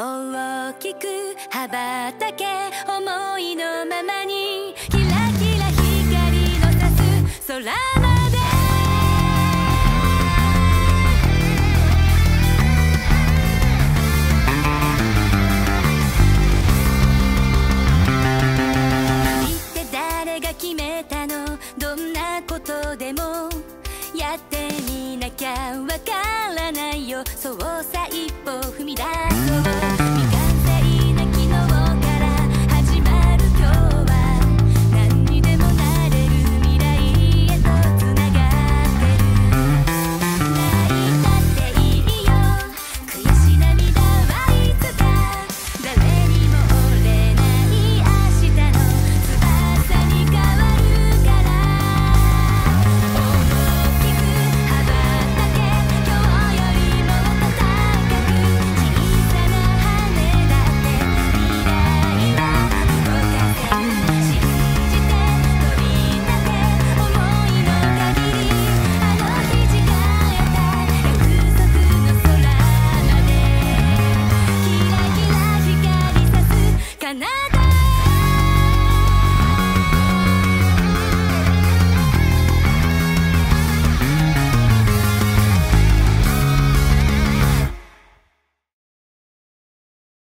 大きく羽ばたけ思いのままにキラキラ光の差す空まで。言って誰が決めたの？どんなことでもやってみなきゃわからないよ。そうさ一歩踏み出そう。かな